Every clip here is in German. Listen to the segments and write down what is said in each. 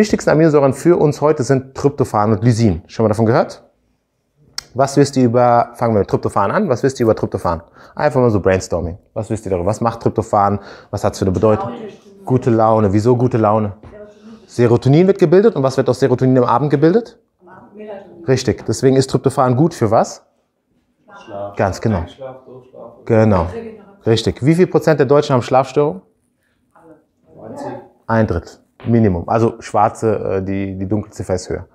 wichtigsten Aminosäuren für uns heute sind Tryptophan und Lysin. Schon mal davon gehört? Was wisst ihr über, fangen wir mit Tryptophan an, was wisst ihr über Tryptophan? Einfach mal so Brainstorming. Was wisst ihr darüber? Was macht Tryptophan? Was hat es für eine Bedeutung? Gute Laune. Wieso gute Laune? Serotonin wird gebildet. Und was wird aus Serotonin am Abend gebildet? Richtig. Deswegen ist Tryptophan gut für was? Schlaf. Ganz genau. Genau. Richtig. Wie viel Prozent der Deutschen haben Schlafstörungen? 90. Ein Drittel. Minimum. Also schwarze, äh, die, die Dunkelziffer ist höher.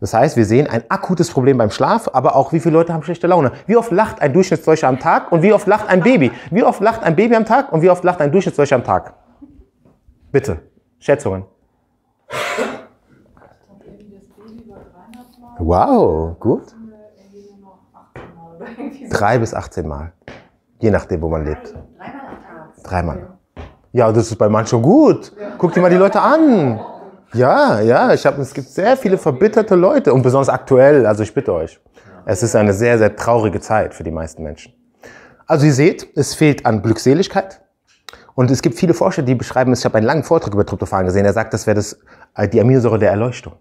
Das heißt, wir sehen ein akutes Problem beim Schlaf, aber auch wie viele Leute haben schlechte Laune. Wie oft lacht ein Durchschnittsdeutscher am Tag und wie oft lacht ein Baby? Wie oft lacht ein Baby am Tag und wie oft lacht ein Durchschnittsdeutscher am Tag? Bitte. Schätzungen. Wow, gut. Drei bis 18 Mal. Je nachdem, wo man lebt. Dreimal am Tag. Dreimal. Ja, das ist bei manchen gut. Guck dir mal die Leute an. Ja, ja, ich habe, es gibt sehr viele verbitterte Leute und besonders aktuell, also ich bitte euch. Es ist eine sehr, sehr traurige Zeit für die meisten Menschen. Also ihr seht, es fehlt an Glückseligkeit. Und es gibt viele Forscher, die beschreiben es, ich habe einen langen Vortrag über Tryptophan gesehen, er sagt, das wäre das, äh, die Aminosäure der Erleuchtung.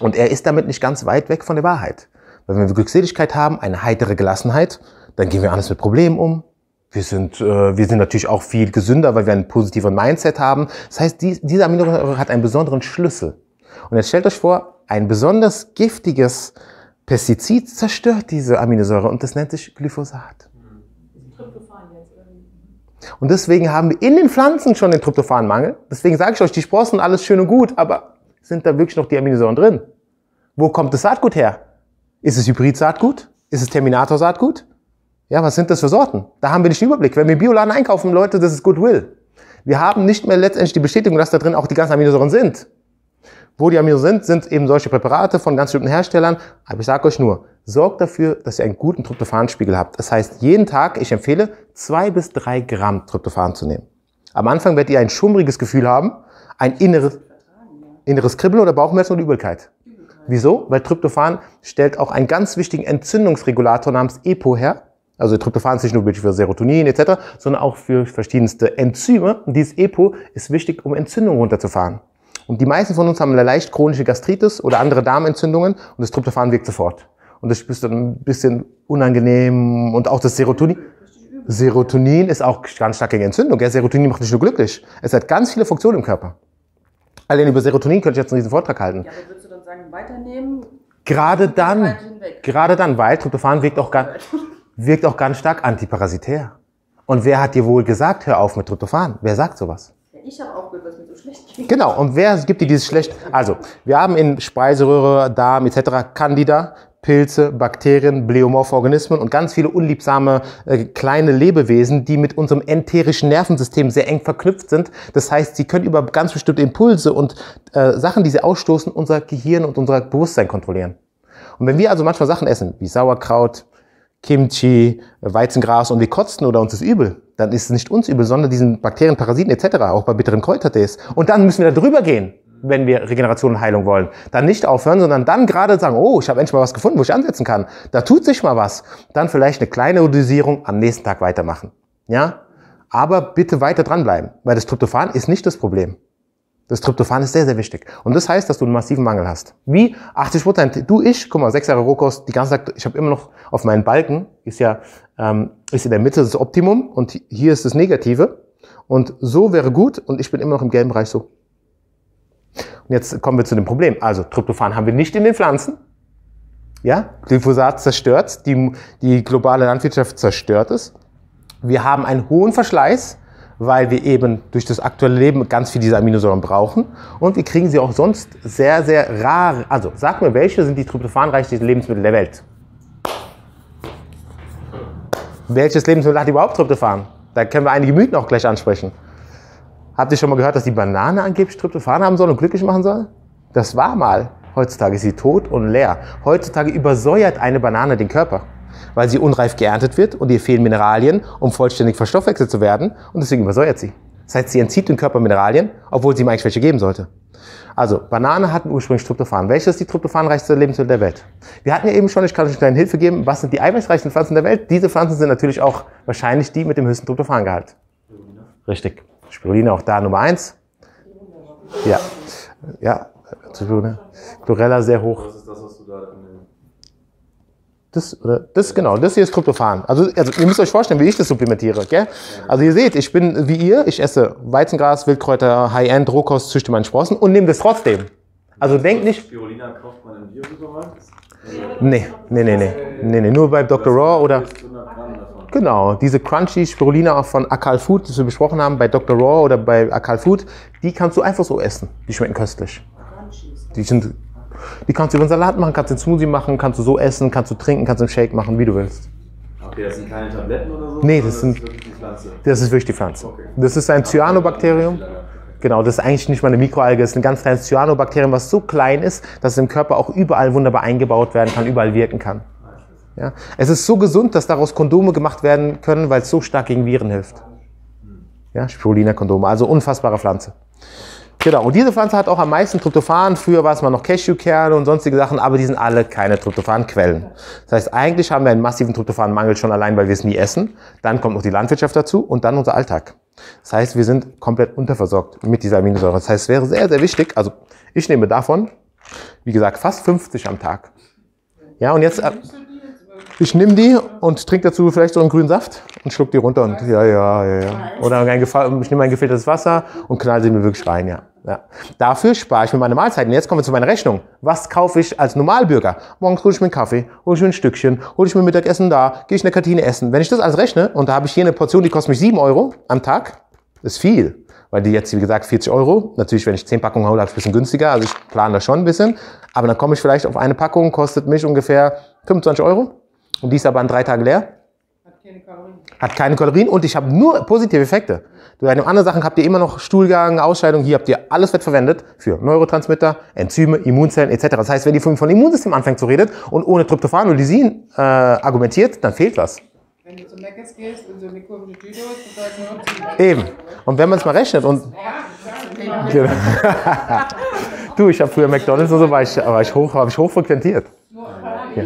Und er ist damit nicht ganz weit weg von der Wahrheit. Weil wenn wir Glückseligkeit haben, eine heitere Gelassenheit, dann gehen wir alles mit Problemen um. Wir sind, äh, wir sind natürlich auch viel gesünder, weil wir einen positiveren Mindset haben. Das heißt, die, diese Aminosäure hat einen besonderen Schlüssel. Und jetzt stellt euch vor, ein besonders giftiges Pestizid zerstört diese Aminosäure und das nennt sich Glyphosat. Und deswegen haben wir in den Pflanzen schon den Tryptophanmangel. Deswegen sage ich euch, die Sprossen, alles schön und gut, aber sind da wirklich noch die Aminosäuren drin? Wo kommt das Saatgut her? Ist es Hybrid-Saatgut? Ist es Terminator-Saatgut? Ja, was sind das für Sorten? Da haben wir nicht den Überblick. Wenn wir Bioladen einkaufen, Leute, das ist Goodwill. Wir haben nicht mehr letztendlich die Bestätigung, dass da drin auch die ganzen Aminosäuren sind. Wo die Aminosäuren sind, sind eben solche Präparate von ganz bestimmten Herstellern. Aber ich sage euch nur, sorgt dafür, dass ihr einen guten Tryptophanspiegel habt. Das heißt, jeden Tag, ich empfehle, zwei bis drei Gramm Tryptophan zu nehmen. Am Anfang werdet ihr ein schummriges Gefühl haben, ein inneres, inneres Kribbeln oder Bauchschmerzen oder Übelkeit. Wieso? Weil Tryptophan stellt auch einen ganz wichtigen Entzündungsregulator namens EPO her. Also Tryptophan ist nicht nur wichtig für Serotonin etc., sondern auch für verschiedenste Enzyme. Und dieses EPO ist wichtig, um Entzündungen runterzufahren. Und die meisten von uns haben eine leicht chronische Gastritis oder andere Darmentzündungen und das Tryptophan wirkt sofort. Und das ist dann ein bisschen unangenehm und auch das Serotonin. Serotonin ist auch ganz stark gegen Entzündung. Ja, Serotonin macht nicht nur glücklich. Es hat ganz viele Funktionen im Körper. Allein über Serotonin könnte ich jetzt einen riesen Vortrag halten. Ja, aber würdest du dann sagen, weiternehmen? Gerade dann, gerade dann, weil Tryptophan wirkt auch, ganz, wirkt auch ganz stark antiparasitär. Und wer hat dir wohl gesagt, hör auf mit Tryptophan? Wer sagt sowas? Ich habe auch gehört, was mir so schlecht ging. Genau, und wer gibt dir dieses schlecht? Also, wir haben in Speiseröhre, Darm etc. Candida, Pilze, Bakterien, bleomorphe Organismen und ganz viele unliebsame äh, kleine Lebewesen, die mit unserem enterischen Nervensystem sehr eng verknüpft sind. Das heißt, sie können über ganz bestimmte Impulse und äh, Sachen, die sie ausstoßen, unser Gehirn und unser Bewusstsein kontrollieren. Und wenn wir also manchmal Sachen essen, wie Sauerkraut, Kimchi, Weizengras und wir kotzen oder uns ist übel, dann ist es nicht uns übel, sondern diesen Bakterien, Parasiten etc., auch bei bitteren Kräutertees. Und dann müssen wir da drüber gehen, wenn wir Regeneration und Heilung wollen. Dann nicht aufhören, sondern dann gerade sagen, oh, ich habe endlich mal was gefunden, wo ich ansetzen kann. Da tut sich mal was. Dann vielleicht eine kleine Dosierung am nächsten Tag weitermachen. Ja? Aber bitte weiter dranbleiben, weil das Tryptophan ist nicht das Problem. Das Tryptophan ist sehr, sehr wichtig. Und das heißt, dass du einen massiven Mangel hast. Wie 80 Prozent. Du, ich, guck mal, sechs Jahre Rohkost, die ganze Zeit, ich habe immer noch auf meinen Balken, ist ja, ähm, ist in der Mitte das Optimum und hier ist das Negative. Und so wäre gut und ich bin immer noch im gelben Bereich so. Und jetzt kommen wir zu dem Problem. Also Tryptophan haben wir nicht in den Pflanzen. Ja, Glyphosat zerstört, die, die globale Landwirtschaft zerstört es. Wir haben einen hohen Verschleiß, weil wir eben durch das aktuelle Leben ganz viel dieser Aminosäuren brauchen. Und wir kriegen sie auch sonst sehr, sehr rar. Also sag mir, welche sind die tryptophanreichsten Lebensmittel der Welt? Welches Lebensmittel hat überhaupt Tryptophan? Da können wir einige Mythen auch gleich ansprechen. Habt ihr schon mal gehört, dass die Banane angeblich Tryptophan haben soll und glücklich machen soll? Das war mal. Heutzutage ist sie tot und leer. Heutzutage übersäuert eine Banane den Körper, weil sie unreif geerntet wird und ihr fehlen Mineralien, um vollständig verstoffwechselt zu werden und deswegen übersäuert sie. Das heißt, sie entzieht dem Körper Mineralien, obwohl sie ihm eigentlich welche geben sollte. Also, Banane hatten ursprünglich Tryptophan. Welches ist die tryptophanreichste Lebensmittel der Welt? Wir hatten ja eben schon, ich kann euch eine kleine Hilfe geben, was sind die eiweißreichsten Pflanzen der Welt? Diese Pflanzen sind natürlich auch wahrscheinlich die mit dem höchsten Tryptophangehalt. Richtig. Spirulina auch da Nummer eins. Ja. Ja. Chlorella sehr hoch. Was ist das, was du da Das, oder, das genau, das hier ist Tryptophan. Also, also ihr müsst euch vorstellen, wie ich das supplementiere. Gell? Also ihr seht, ich bin wie ihr, ich esse Weizengras, Wildkräuter, High-End, Rohkost, züchte meine Sprossen und nehme das trotzdem. Also denkt nicht, Spirulina kauft man im Biosupermarkt? nee, nee, nee, nee, nee, nee, nur bei Dr. Raw oder, 100 Gramm davon. genau, diese Crunchy Spirulina von Akal Food, die wir besprochen haben, bei Dr. Raw oder bei Akal Food, die kannst du einfach so essen. Die schmecken köstlich. Die sind, die kannst du über einen Salat machen, kannst du einen Smoothie machen, kannst du so essen, kannst du trinken, kannst du einen Shake machen, wie du willst. Okay, das sind keine Tabletten oder so? Nee, das sind- ist wirklich die Pflanze. Das ist wirklich die Pflanze. Okay. Das ist ein Cyanobakterium. Genau, das ist eigentlich nicht mal eine Mikroalge, es ist ein ganz kleines Cyanobakterium, was so klein ist, dass es im Körper auch überall wunderbar eingebaut werden kann, überall wirken kann. Ja? Es ist so gesund, dass daraus Kondome gemacht werden können, weil es so stark gegen Viren hilft. Ja, Spirulina-Kondome, also unfassbare Pflanze. Genau, und diese Pflanze hat auch am meisten Tryptophan. Früher war es mal noch Cashewkerne und sonstige Sachen, aber die sind alle keine Tryptophan-Quellen. Das heißt, eigentlich haben wir einen massiven Tryptophan-Mangel schon allein, weil wir es nie essen. Dann kommt noch die Landwirtschaft dazu und dann unser Alltag. Das heißt, wir sind komplett unterversorgt mit dieser Aminosäure. Das heißt, es wäre sehr, sehr wichtig, also ich nehme davon, wie gesagt, fast 50 am Tag. Ja, und jetzt, äh, ich nehme die und trinke dazu vielleicht so einen grünen Saft und schluck die runter und ja, ja, ja, ja. Oder ich nehme ein gefiltertes Wasser und knall sie mir wirklich rein, ja. ja. Dafür spare ich mir meine Mahlzeiten. Jetzt kommen wir zu meiner Rechnung. Was kaufe ich als Normalbürger? Morgens hole ich mir einen Kaffee, hole ich mir ein Stückchen, hole ich mir Mittagessen da, gehe ich in der Kantine essen. Wenn ich das alles rechne und da habe ich hier eine Portion, die kostet mich 7 Euro am Tag, ist viel. Weil die jetzt, wie gesagt, 40 Euro. Natürlich, wenn ich 10 Packungen hole, habe ich ein bisschen günstiger. Also ich plane das schon ein bisschen. Aber dann komme ich vielleicht auf eine Packung, kostet mich ungefähr 25 Euro. Und die ist aber an drei Tagen leer. Hat keine Kalorien. Hat keine Kalorien und ich habe nur positive Effekte. Bei den anderen Sachen habt ihr immer noch Stuhlgang, Ausscheidung. Hier habt ihr alles wird verwendet für Neurotransmitter, Enzyme, Immunzellen etc. Das heißt, wenn ihr von, Immunsystem anfängt zu reden und ohne Tryptophan und Lysin äh, argumentiert, dann fehlt was. Wenn du zum Meckers gehst und so eine komische Tüte hast, dann sagst du. Eben. Und wenn man es mal rechnet und Ja, du, ich habe früher McDonald's und so war ich, war ich hoch, habe ich hoch frequentiert. Ja.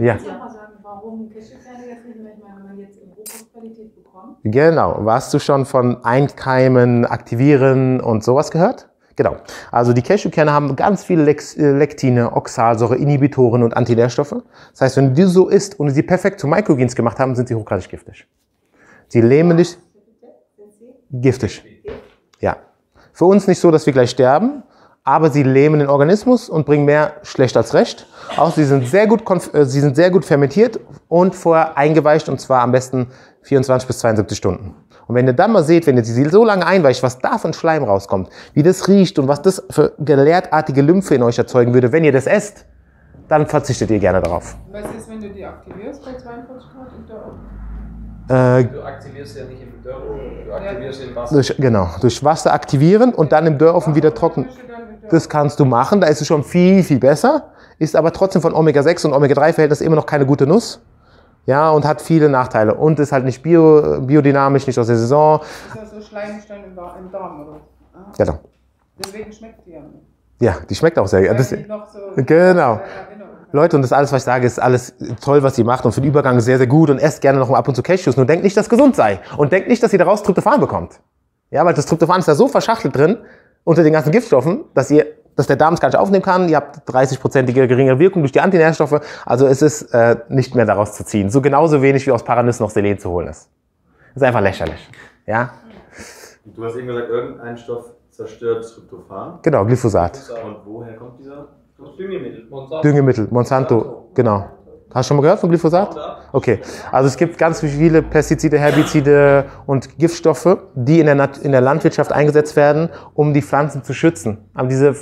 ja. Kannst du auch mal sagen, warum Cashewkerne jetzt nicht mehr? Ich meine, wenn man jetzt in Rohkostqualität bekommt. Genau. Warst du schon von Einkeimen, Aktivieren und sowas gehört? Genau. Also die Cashewkerne haben ganz viele äh, Lektine, Oxalsäure, Inhibitoren und Antinährstoffe. Das heißt, wenn du die so isst und sie perfekt zu Microgens gemacht haben, sind sie hochgradig giftig. Sie lähmen dich giftig. Ja. Für uns nicht so, dass wir gleich sterben, aber sie lähmen den Organismus und bringen mehr schlecht als recht. Auch sie sind sehr gut, äh, sie sind sehr gut fermentiert und vorher eingeweicht und zwar am besten 24 bis 72 Stunden. Und wenn ihr dann mal seht, wenn ihr sie so lange einweicht, was da von Schleim rauskommt, wie das riecht und was das für gelehrtartige Lymphe in euch erzeugen würde, wenn ihr das esst, dann verzichtet ihr gerne darauf. Was ist, wenn du die aktivierst bei 42 Grad und da Äh, Du aktivierst ja nicht im Dörren, du aktivierst im Wasser. durch, genau, durch Wasser aktivieren und dann im Dörrofen wieder trocknen. Das kannst du machen, da ist es schon viel, viel besser, ist aber trotzdem von Omega-6 und Omega-3-Verhältnis immer noch keine gute Nuss. Ja, und hat viele Nachteile. Und ist halt nicht bio, biodynamisch, nicht aus der Saison. Ist das so schleimig dann im, Dar- im Darm oder? Ah, Genau. deswegen schmeckt die ja nicht. Ja, die schmeckt auch sehr. Weil Das, so Genau. Leute, und das alles, was ich sage, ist alles toll, was ihr macht und für den Übergang sehr, sehr gut und esst gerne noch mal ab und zu Cashews. Nur denkt nicht, dass es gesund sei. Und denkt nicht, dass ihr daraus Tryptophan bekommt. Ja, weil das Tryptophan ist da so verschachtelt drin, unter den ganzen Giftstoffen, dass ihr, dass der Darm es gar nicht aufnehmen kann. Ihr habt 30-prozentige geringere Wirkung durch die Antinährstoffe. Also es ist äh, nicht mehr daraus zu ziehen. So genauso wenig wie aus Paranüssen noch Selen zu holen ist. Das ist einfach lächerlich. Ja, Du hast eben gesagt, irgendein Stoff zerstört Tryptophan. genau, Glyphosat. Und woher kommt dieser? Düngemittel. Monsanto. Düngemittel, Monsanto, genau. Hast du schon mal gehört von Glyphosat? Okay, also es gibt ganz viele Pestizide, Herbizide und Giftstoffe, die in der, Nat in der Landwirtschaft eingesetzt werden, um die Pflanzen zu schützen. Aber diese,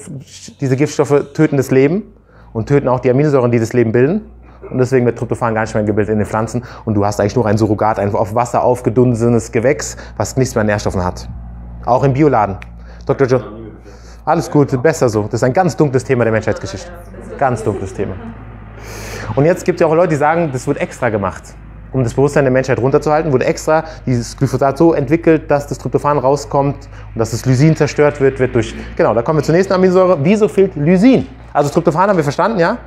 diese Giftstoffe töten das Leben und töten auch die Aminosäuren, die das Leben bilden. Und deswegen wird Tryptophan gar nicht mehr gebildet in den Pflanzen. Und du hast eigentlich nur ein Surrogat, ein auf Wasser aufgedunsenes Gewächs, was nichts mehr an Nährstoffen hat. Auch im Bioladen. Dr. Jo alles gut, besser so. Das ist ein ganz dunkles Thema der Menschheitsgeschichte. Ganz dunkles Thema. Und jetzt gibt es ja auch Leute, die sagen, das wird extra gemacht. Um das Bewusstsein der Menschheit runterzuhalten, wurde extra dieses Glyphosat so entwickelt, dass das Tryptophan rauskommt und dass das Lysin zerstört wird, wird durch. Genau, da kommen wir zur nächsten Aminosäure. Wieso fehlt Lysin? Also Tryptophan haben wir verstanden, ja?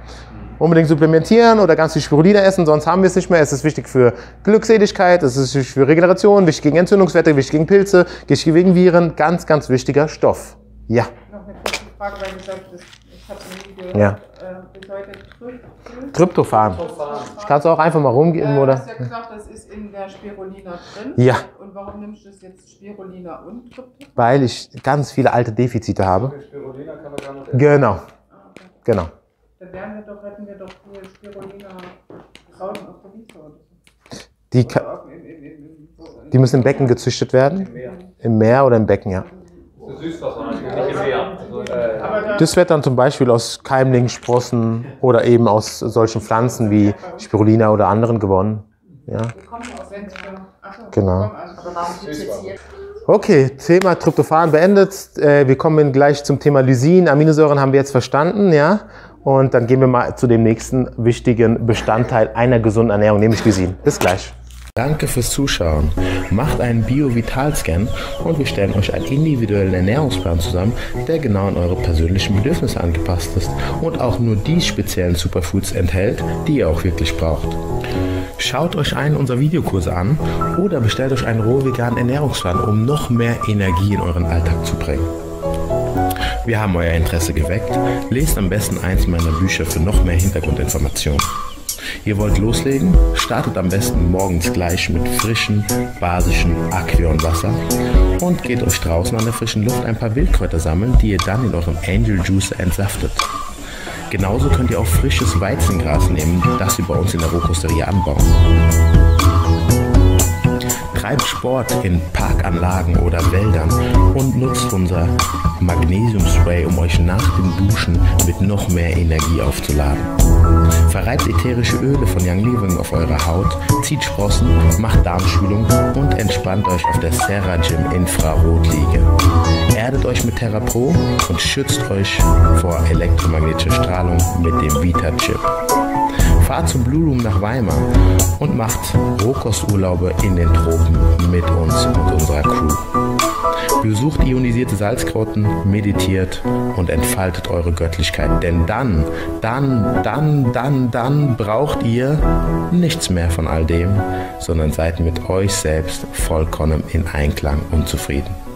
Unbedingt supplementieren oder ganz viel Spirulina essen, sonst haben wir es nicht mehr. Es ist wichtig für Glückseligkeit, es ist wichtig für Regeneration, wichtig gegen Entzündungswerte, wichtig gegen Pilze, wichtig gegen Viren. Ganz, ganz wichtiger Stoff. Ja. Noch eine kurze Frage, weil du sagst, das noch nie gehört. Ja. Äh, bedeutet Tryptophan. Tryptophan. Kannst du auch einfach mal rumgeben, Äh, oder? Du hast ja gesagt, das ist in der Spirulina drin. Ja. Und warum nimmst du das jetzt Spirulina und Tryptophan? Weil ich ganz viele alte Defizite habe. Spirulina kann man gar nicht essen. Genau, Ah, okay. genau. Dann wären wir doch, hätten wir doch hier Spirulina draußen auf der Wiese oder so. Die, Oder auf- im- im- im- im- so- die müssen im Becken gezüchtet werden. Im Meer oder im Becken, ja. Das ist Süßwasser, nicht im Meer. Also, äh, Aber da, Das wird dann zum Beispiel aus Keimlingen, Sprossen oder eben aus solchen Pflanzen wie Spirulina oder anderen gewonnen. Ja, Genau. also? Okay, Thema Tryptophan beendet. Äh, Wir kommen gleich zum Thema Lysin. Aminosäuren haben wir jetzt verstanden, ja. Und dann gehen wir mal zu dem nächsten wichtigen Bestandteil einer gesunden Ernährung, nämlich Lysin. Bis gleich. Danke fürs Zuschauen. Macht einen Bio-Vital-Scan und wir stellen euch einen individuellen Ernährungsplan zusammen, der genau an eure persönlichen Bedürfnisse angepasst ist und auch nur die speziellen Superfoods enthält, die ihr auch wirklich braucht. Schaut euch einen unserer Videokurse an oder bestellt euch einen roh-veganen Ernährungsplan, um noch mehr Energie in euren Alltag zu bringen. Wir haben euer Interesse geweckt. Lest am besten eins meiner Bücher für noch mehr Hintergrundinformationen. Ihr wollt loslegen? Startet am besten morgens gleich mit frischem, basischem Aquionwasser und geht euch draußen an der frischen Luft ein paar Wildkräuter sammeln, die ihr dann in eurem Angel Juicer entsaftet. Genauso könnt ihr auch frisches Weizengras nehmen, das wir bei uns in der Rohkosterie anbauen. Treibt Sport in Parkanlagen oder Wäldern und nutzt unser Magnesiumspray, um euch nach dem Duschen mit noch mehr Energie aufzuladen. Verreibt ätherische Öle von Young Living auf eure Haut, zieht Sprossen, macht Darmspülung und entspannt euch auf der Serra Gym Infrarotliege. Erdet euch mit Terra Pro und schützt euch vor elektromagnetischer Strahlung mit dem Vita Chip. Fahrt zum Blue Room nach Weimar und macht Rohkosturlaube in den Tropen mit uns und unserer Crew. Besucht ionisierte Salzgrotten, meditiert und entfaltet eure Göttlichkeit. Denn dann, dann, dann, dann, dann braucht ihr nichts mehr von all dem, sondern seid mit euch selbst vollkommen in Einklang und zufrieden.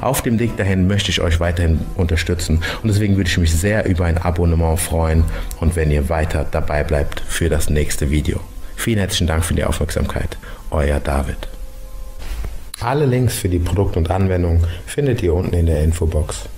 Auf dem Weg dahin möchte ich euch weiterhin unterstützen und deswegen würde ich mich sehr über ein Abonnement freuen und wenn ihr weiter dabei bleibt für das nächste Video. Vielen herzlichen Dank für die Aufmerksamkeit. Euer David. Alle Links für die Produkte und Anwendungen findet ihr unten in der Infobox.